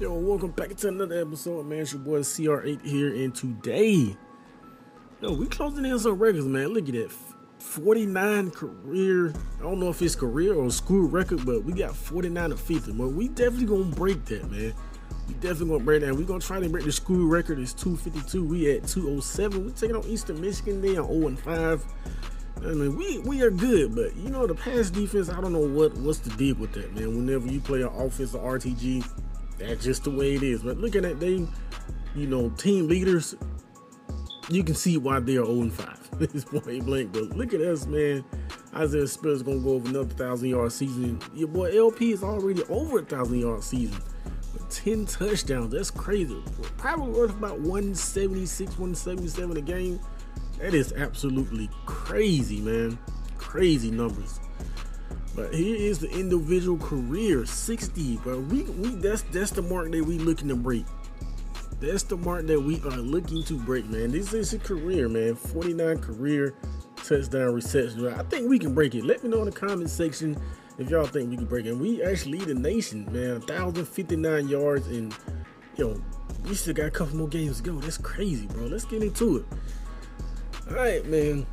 Yo, welcome back to another episode, man. It's your boy CR8 here, and today, yo, we closing in some records, man. Look at that. 49 career, I don't know if it's career or school record, but we got 49 of 50. But we definitely gonna break that, man. We definitely gonna break that. we gonna try to break the school record. It's 252. We at 207. We taking on Eastern Michigan. They on 0 and 5. I mean, we we are good, but you know the pass defense. I don't know what what's the deal with that, man. Whenever you play an offense or RTG, that's just the way it is. But looking at they, you know, team leaders, you can see why they are 0 and 5. It's point blank. But look at us, man. Isaiah Spill's gonna go over another thousand yard season. Your boy LP is already over a thousand yard season. With 10 touchdowns. That's crazy. Probably worth about 176, 177 a game. That is absolutely crazy, man. Crazy numbers. But here is the individual career, 60. But we we that's that's the mark that we looking to break. That's the mark that we are looking to break, man. This is a career, man. 49 career touchdown reception. I think we can break it. Let me know in the comment section if y'all think we can break it. And we actually lead the nation, man. 1,059 yards and yo, we still got a couple more games to go. That's crazy, bro. Let's get into it. All right, man.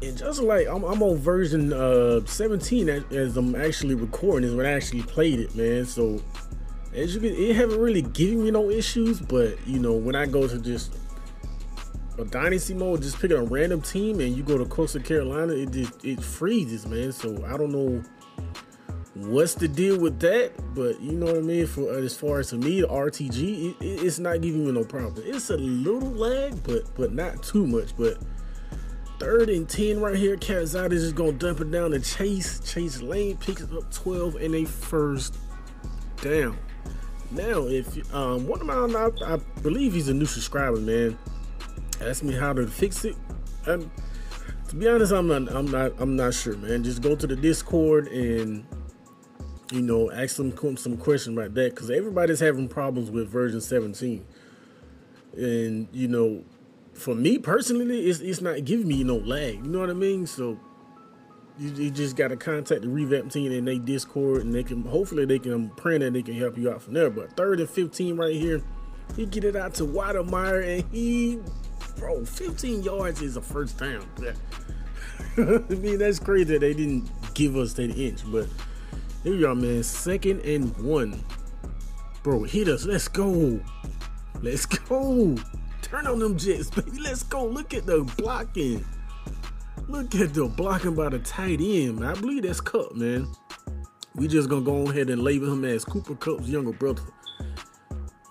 And just like I'm, I'm on version uh 17 as, as, I'm actually recording is when I actually played it, man. So as you can, it haven't really given me no issues, but you know when I go to just a dynasty mode, just picking a random team and you go to Coastal Carolina, it just it freezes, man. So I don't know what's the deal with that, but you know what I mean. For as far as for me, the RTG, it, it, it's not giving me no problem. It's a little lag, but but not too much. But third and ten right here, Calzada is just gonna dump it down to Chase. Chase Lane picks up twelve and a first down. Now, if um, one of my, I, I believe he's a new subscriber, man. Ask me how to fix it. I'm, to be honest, I'm not, I'm not, I'm not sure, man. Just go to the Discord and you know, ask them some question about that because everybody's having problems with version 17. And, you know, for me personally, it's, it's not giving me no lag. You know what I mean? So you, you just got to contact the revamp team and they Discord and they can, hopefully they can, praying that they can help you out from there. But third and 15 right here, he get it out to Wydermyer and he, bro, 15 yards is a first down. I mean, that's crazy that they didn't give us that inch, but here we are, man. Second and one. Bro, hit us. Let's go. Let's go. Turn on them jets, baby. Let's go. Look at the blocking. Look at the blocking by the tight end. I believe that's Kupp, man. We just gonna go ahead and label him as Cooper Kupp's younger brother.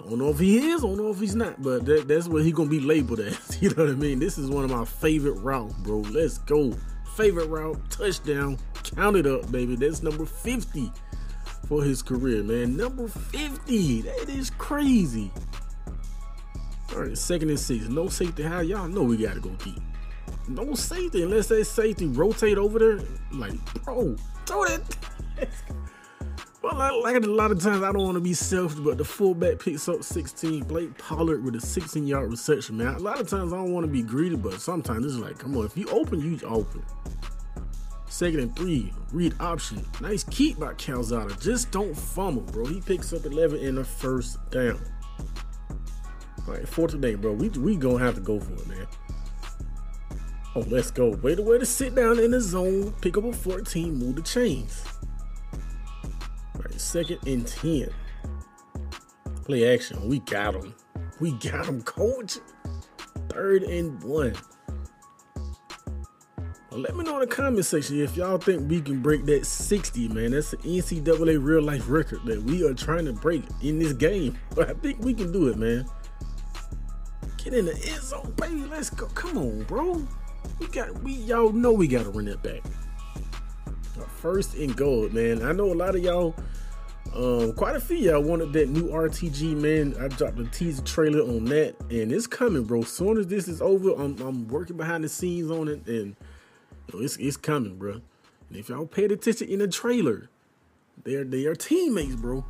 I don't know if he is, I don't know if he's not, but that, that's what he gonna be labeled as. You know what I mean? This is one of my favorite routes, bro. Let's go. Favorite route, touchdown. Count it up, baby. That's number 50 for his career, man. Number 50. That is crazy. All right, second and six. No safety. How y'all know we gotta go deep? No safety unless that safety rotate over there. Like, bro, throw that. well, like, like, a lot of times I don't want to be selfish, but the fullback picks up 16. Blake Pollard with a 16 yard reception, man. A lot of times I don't want to be greedy, but sometimes it's like, come on, if you open, you open. Second and three, read option. Nice keep by Calzada. Just don't fumble, bro. He picks up 11 in the first down. All right, for today, bro. We we gonna have to go for it, man. Oh, let's go. Wait a way to sit down in the zone, pick up a 14, move the chains. All right, second and 10. Play action. We got him. We got him, coach. Third and one. Let me know in the comment section if y'all think we can break that 60, man. That's the NCAA real life record that we are trying to break in this game. But I think we can do it, man. Get in the end zone, baby. Let's go. Come on, bro. We got we y'all know we gotta run that back. First and goal, man. I know a lot of y'all, um, quite a few y'all wanted that new RTG, man. I dropped a teaser trailer on that, and it's coming, bro. Soon as this is over, I'm, I'm working behind the scenes on it, and it's it's coming, bro. And if y'all paid attention in the trailer, they're they are teammates, bro.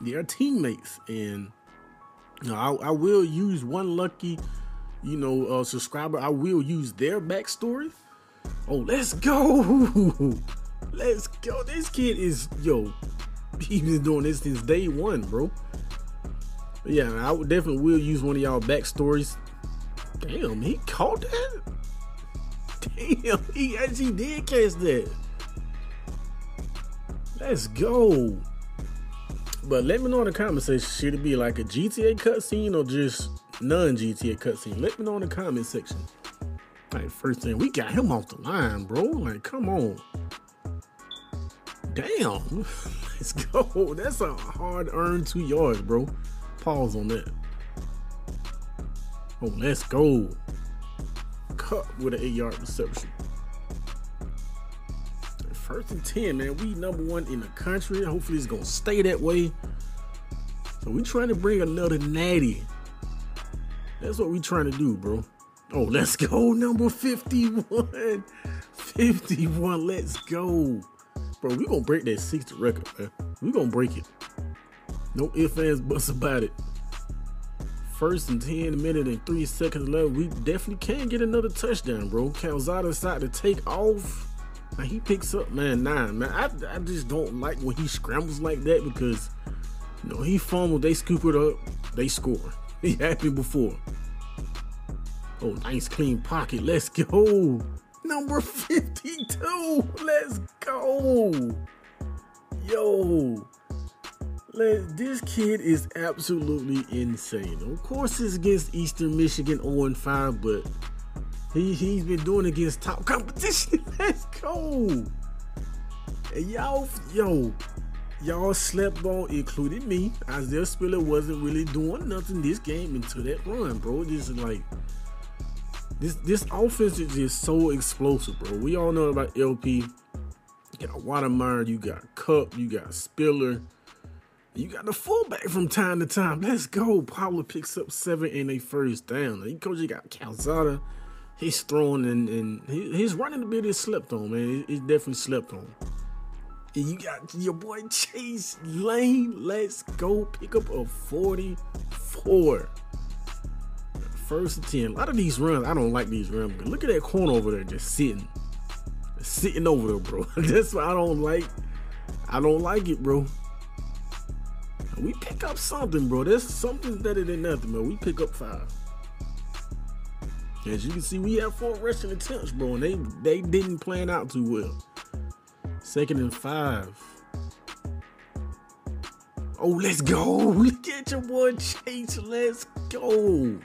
They are teammates, and you know, I, I will use one lucky, you know, uh, subscriber. I will use their backstory. Oh, let's go! let's go. This kid is yo. He's been doing this since day one, bro. yeah, I definitely will use one of y'all backstories. Damn, he caught that. Damn, he actually did catch that. Let's go. But let me know in the comments section, should it be like a GTA cutscene or just non-GTA cutscene? Let me know in the comment section. Like first thing, we got him off the line, bro. Like, come on. Damn. Let's go. That's a hard earned two yards, bro. Pause on that. Oh, let's go. Cut with an eight yard reception. First and 10, man. We number one in the country. Hopefully, it's going to stay that way. So, we trying to bring another natty. That's what we trying to do, bro. Oh, let's go. Number 51. 51. Let's go. Bro, we to break that 60 record, man. we to break it. No ifs, ands, buts about it. First and 10 minute and 3 seconds left. We definitely can get another touchdown, bro. Calzada decided to take off. And he picks up, man, nine. Man, I, I just don't like when he scrambles like that because, you know, he fumbled, they scoop it up, they score. He happened before. Oh, nice clean pocket. Let's go. Number 52. Let's go. Yo. Let, this kid is absolutely insane. Of course, it's against Eastern Michigan 0 5, but he, he's been doing against top competition. Let's go. And y'all, yo, y'all slept on, including me. Isaiah Spiller wasn't really doing nothing this game until that run, bro. This is like this this offense is just so explosive, bro. We all know about LP. You got Wydermyer, you got Kupp, you got Spiller. You got the fullback from time to time. Let's go. Pablo picks up seven in a first down. He coach, you got Calzada. He's throwing and, and he, he's running a bit. He slept on, man. He definitely slept on. And you got your boy Chase Lane. Let's go pick up a 44 first and 10. A lot of these runs, I don't like these runs. But look at that corner over there just sitting. Sitting over there, bro. That's what I don't like. I don't like it, bro. We pick up something, bro. There's something better than nothing, man. We pick up five. As you can see, we have four rushing attempts, bro, and they they didn't plan out too well. Second and five. Oh, let's go. Look at your boy Chase. Let's go.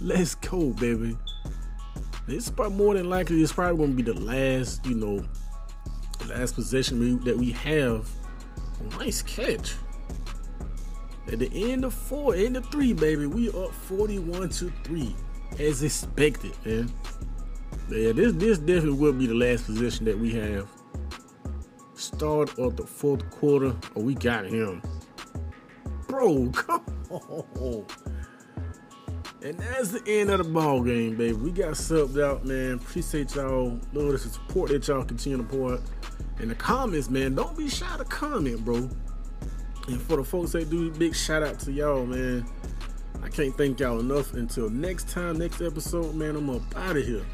Let's go, baby. This is probably more than likely, it's probably to be the last, you know, last possession we, that we have. Nice catch. At the end of four, end of three, baby, we up 41 to 3 as expected, man. Yeah, this this definitely will be the last position that we have. Start of the fourth quarter. Oh, we got him. Bro, come on. And that's the end of the ball game, baby. We got subbed out, man. Appreciate y'all. Love the support that y'all continue to pour out. In the comments, man, don't be shy to comment, bro. And for the folks that do, big shout out to y'all, man. I can't thank y'all enough. Until next time, next episode, man, I'm up out of here.